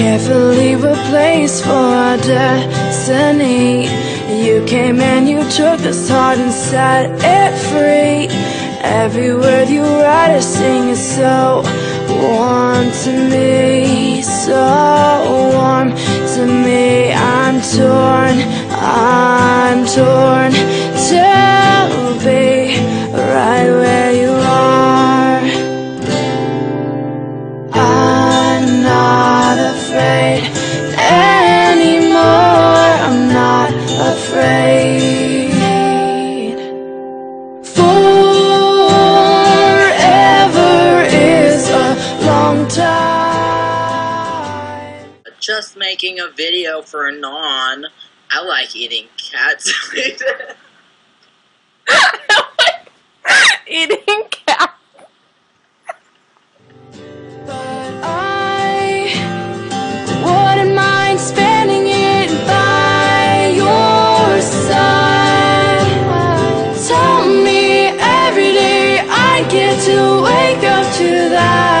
Carefully replaced for our destiny. You came and you took this heart and set it free. Every word you write or sing is so warm to me So warm to me. I'm torn, I'm torn time. Just making a video for a non. I like eating cat food. Eating cat. But I wouldn't mind spending it by your side. Tell me every day I get to wake up to that.